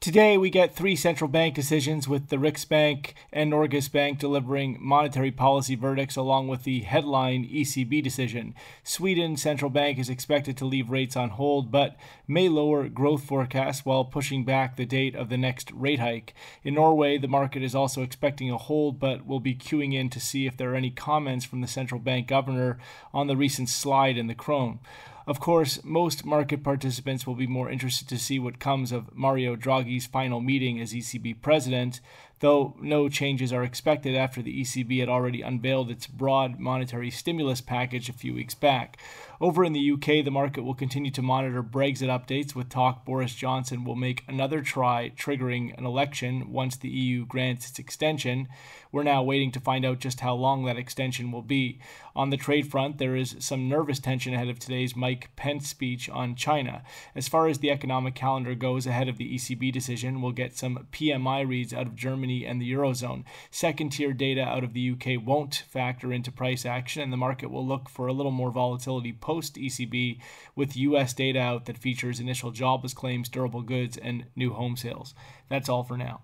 Today, we get three central bank decisions with the Riksbank and Norges Bank delivering monetary policy verdicts along with the headline ECB decision. Sweden's Central Bank is expected to leave rates on hold but may lower growth forecasts while pushing back the date of the next rate hike. In Norway, the market is also expecting a hold but will be queuing in to see if there are any comments from the central bank governor on the recent slide in the krone. Of course, most market participants will be more interested to see what comes of Mario Draghi's final meeting as ECB president, though no changes are expected after the ECB had already unveiled its broad monetary stimulus package a few weeks back. Over in the UK, the market will continue to monitor Brexit updates with talk Boris Johnson will make another try triggering an election once the EU grants its extension. We're now waiting to find out just how long that extension will be. On the trade front, there is some nervous tension ahead of today's Mike Pence speech on China. As far as the economic calendar goes ahead of the ECB decision, we'll get some PMI reads out of Germany Germany and the Eurozone. Second tier data out of the UK won't factor into price action, and the market will look for a little more volatility post ECB with US data out that features initial jobless claims, durable goods, and new home sales. That's all for now.